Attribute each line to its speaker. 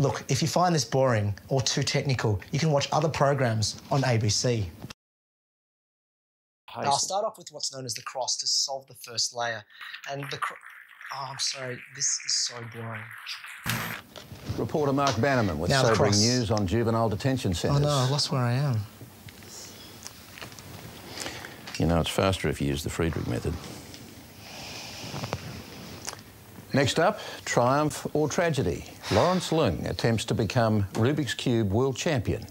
Speaker 1: Look, if you find this boring or too technical, you can watch other programs on ABC. I'll start off with what's known as the cross to solve the first layer. And the cro- Oh, I'm sorry, this is so boring.
Speaker 2: Reporter Mark Bannerman with
Speaker 1: Now the
Speaker 2: sobering news on juvenile detention centres.
Speaker 1: Oh no, I've lost where I am.
Speaker 2: You know, it's faster if you use the Fridrich method. Next up, triumph or tragedy. Lawrence Leung attempts to become Rubik's Cube world champion.